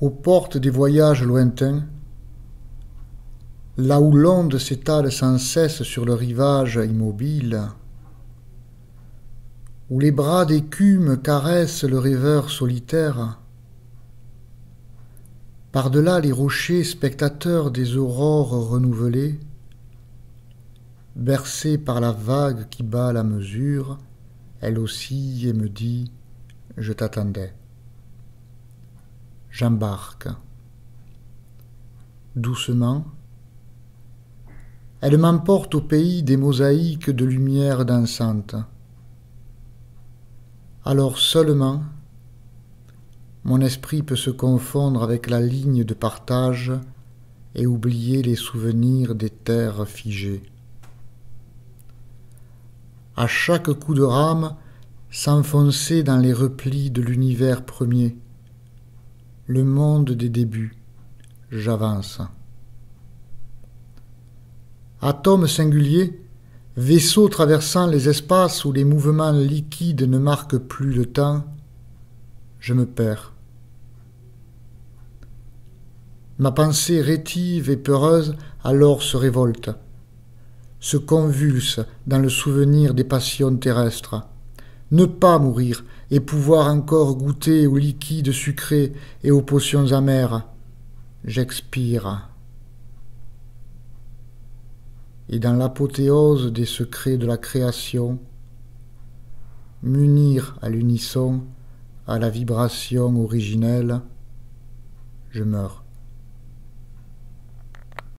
aux portes des voyages lointains, là où l'onde s'étale sans cesse sur le rivage immobile, où les bras d'écume caressent le rêveur solitaire, par-delà les rochers spectateurs des aurores renouvelées, bercée par la vague qui bat la mesure, elle aussi et me dit Je t'attendais. J'embarque. Doucement, elle m'emporte au pays des mosaïques de lumière dansante. Alors seulement, mon esprit peut se confondre avec la ligne de partage et oublier les souvenirs des terres figées à chaque coup de rame, s'enfoncer dans les replis de l'univers premier. Le monde des débuts, j'avance. Atome singulier, vaisseau traversant les espaces où les mouvements liquides ne marquent plus le temps, je me perds. Ma pensée rétive et peureuse alors se révolte se convulse dans le souvenir des passions terrestres. Ne pas mourir et pouvoir encore goûter aux liquides sucrés et aux potions amères. J'expire. Et dans l'apothéose des secrets de la création, m'unir à l'unisson, à la vibration originelle, je meurs.